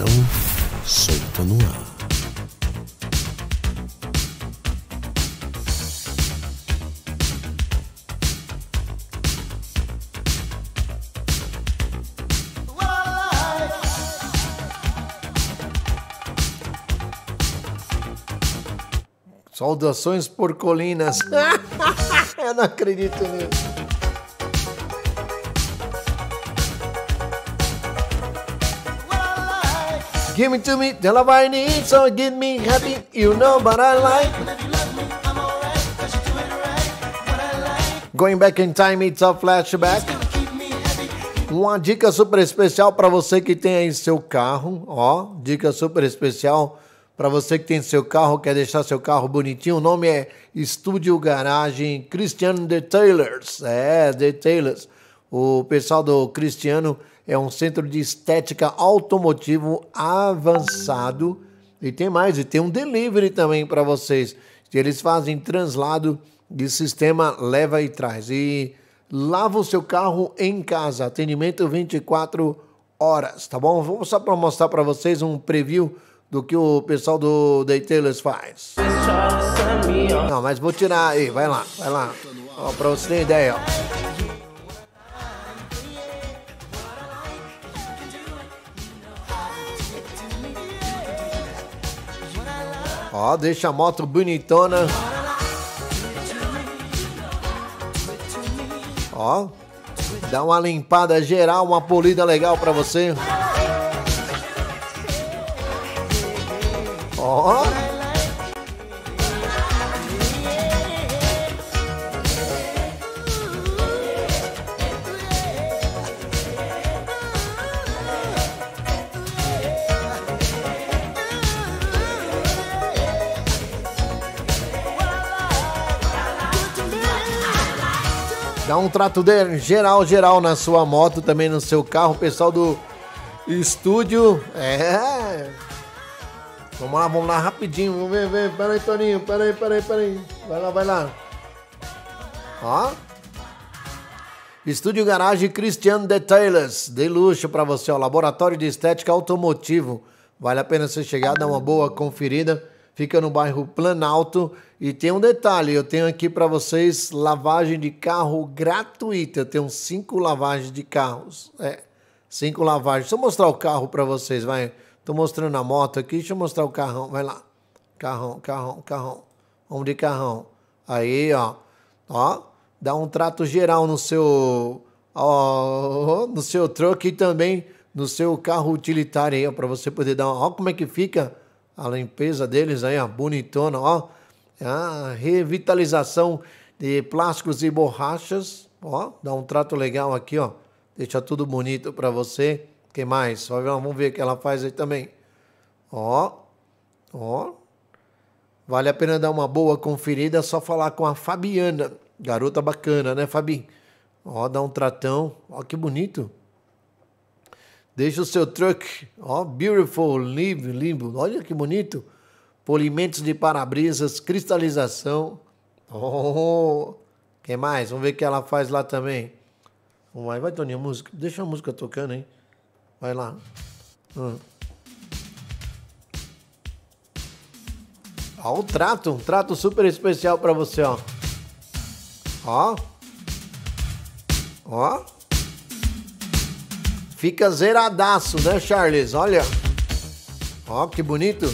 Informação solta no ar. Saudações porcolinas. Eu não acredito nisso. Give me to me till I need, so get me happy. You know what I like. Going back in time, it's a flashback. Uma dica super especial para você que tem aí seu carro, ó, dica super especial para você que tem seu carro, quer deixar seu carro bonitinho. O nome é Estúdio Garagem Cristiano Detailers. É, Detailers. O pessoal do Cristiano é um centro de estética automotivo avançado. E tem mais, e tem um delivery também para vocês. Eles fazem translado de sistema leva e traz. E lava o seu carro em casa. Atendimento 24 horas, tá bom? Vamos só para mostrar para vocês um preview do que o pessoal do Detailers faz. Não, mas vou tirar aí, vai lá, vai lá. Ó, pra você ter ideia, ó. Ó, deixa a moto bonitona. Ó, dá uma limpada geral, uma polida legal para você. Ó. Dá um trato de, geral, geral na sua moto, também no seu carro. Pessoal do estúdio. É. Vamos lá, vamos lá, rapidinho. Vamos ver, ver. Pera aí, Toninho. Pera aí, pera aí, pera aí. Vai lá, vai lá. Ó. Estúdio Garagem Christian Detailers. De luxo para você, ó. Laboratório de estética automotivo. Vale a pena você chegar, dar uma boa conferida. Fica no bairro Planalto. E tem um detalhe, eu tenho aqui para vocês lavagem de carro gratuita. Eu tenho cinco lavagens de carros. É, cinco lavagens. Deixa eu mostrar o carro para vocês, vai. Tô mostrando a moto aqui, deixa eu mostrar o carrão, vai lá. Carrão, carrão, carrão. Vamos de carrão. Aí, ó. Ó, dá um trato geral no seu ó, no seu truck e também no seu carro utilitário aí, para você poder dar, ó como é que fica a limpeza deles aí, ó, bonitona, ó. A revitalização de plásticos e borrachas, ó, dá um trato legal aqui, ó. Deixa tudo bonito para você. que mais? Vamos ver o que ela faz aí também. Ó, ó. Vale a pena dar uma boa conferida, é só falar com a Fabiana. Garota bacana, né, Fabi? Ó, dá um tratão. Ó, que bonito. Deixa o seu truck, ó, beautiful, limbo, limbo. Olha que bonito. Polimentos de para-brisas, cristalização. Oh, que mais? Vamos ver o que ela faz lá também. Vai, vai, Toninho, música. Deixa a música tocando, hein? Vai lá. Hum. Ó, o trato, um trato super especial para você, ó. Ó. Ó. Fica zeradaço, né, Charles? Olha. Ó, que bonito.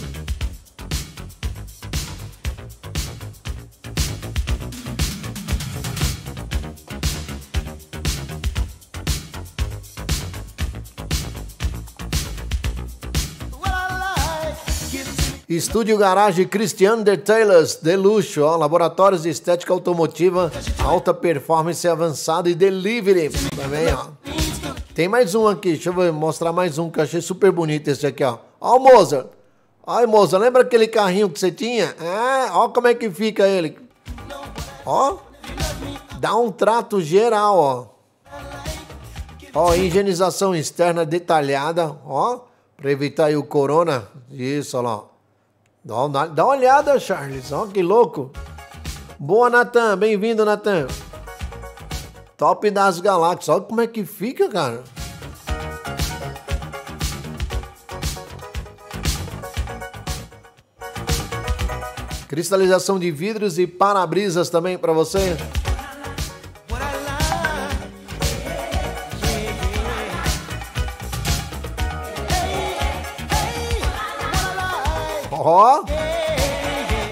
Estúdio Garagem Christian Detailers de luxo, ó, laboratórios de estética automotiva, alta performance avançada e delivery também, ó. Tem mais um aqui, deixa eu mostrar mais um que eu achei super bonito esse aqui, ó. Ó o Mozart. Ai, moça, lembra aquele carrinho que você tinha? É, ó como é que fica ele. Ó, dá um trato geral, ó. Ó, higienização externa detalhada, ó, para evitar aí o corona. Isso, ó. Dá, dá uma olhada, Charles, ó, que louco. Boa, Natan, bem-vindo, Natan. Top das galáxias. Olha como é que fica, cara. Cristalização de vidros e para-brisas também para você. Ó! Oh,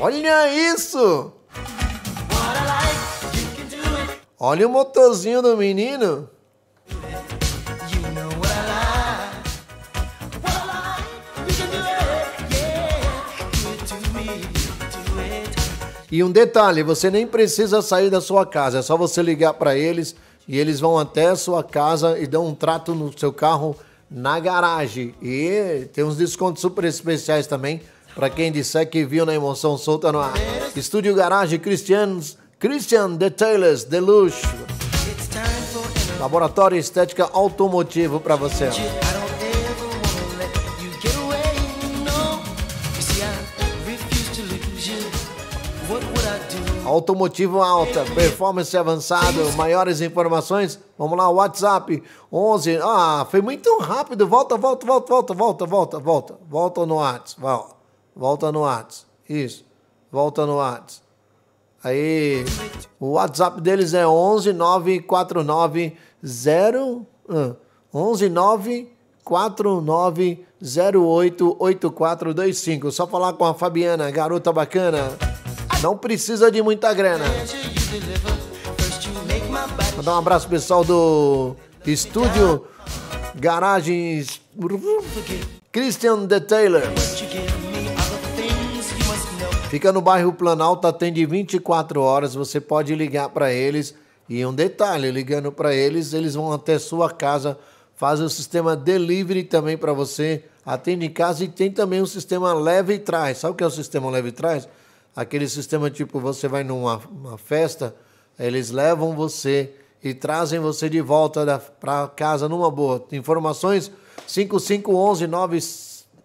olha isso! Olha o motorzinho do menino. E um detalhe, você nem precisa sair da sua casa, é só você ligar para eles e eles vão até a sua casa e dão um trato no seu carro na garagem. E tem uns descontos super especiais também para quem disser que viu na emoção solta no ar. Estúdio Garagem Christians, Christian Detailers Deluxe. Laboratório Estética Automotivo para você. Automotivo alta, performance avançado, maiores informações, vamos lá, WhatsApp 11. Ah, foi muito rápido. Volta, volta, volta, volta, volta, volta, volta. Volta no WhatsApp. Volta, volta no WhatsApp. Isso. Volta no WhatsApp. Aí, o WhatsApp deles é 11 949 0 11 949 088425. Só falar com a Fabiana, garota bacana. Não precisa de muita grana. Vou dar um abraço pessoal do estúdio Garagens Christian The Taylor. Fica no bairro Planalto, atende 24 horas. Você pode ligar para eles. E um detalhe, ligando para eles, eles vão até sua casa, fazem o sistema delivery também para você, atende em casa e tem também um sistema leve e traz. Sabe o que é o sistema leve e traz? aquele sistema tipo você vai numa festa, eles levam você e trazem você de volta para casa numa boa. Informações 5511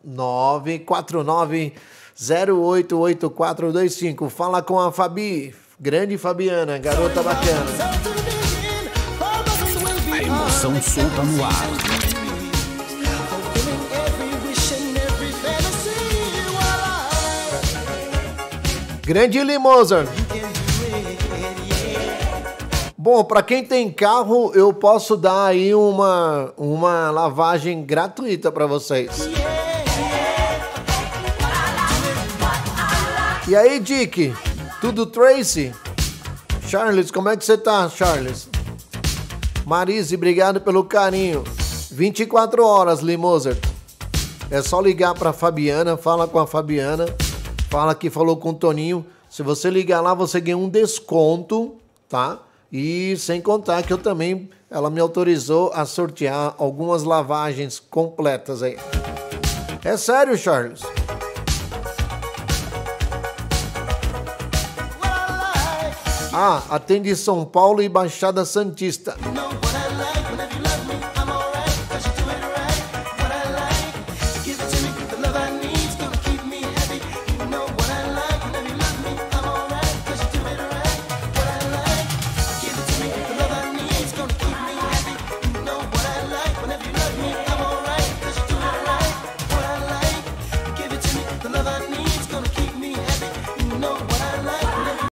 949 088425. Fala com a Fabi, grande Fabiana, garota bacana. A emoção solta no ar. Grande Limosa. Bom, para quem tem carro, eu posso dar aí uma, uma lavagem gratuita para vocês. E aí, Dick? Tudo Tracy? Charles, como é que você tá, Charles? Marise, obrigado pelo carinho. 24 horas, Limoser. É só ligar para Fabiana, fala com a Fabiana fala que falou com o Toninho. Se você ligar lá, você ganha um desconto, tá? E sem contar que eu também, ela me autorizou a sortear algumas lavagens completas aí. É sério, Charles? Ah, atende São Paulo e Baixada Santista.